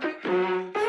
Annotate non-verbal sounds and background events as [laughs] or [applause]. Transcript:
happy. [laughs]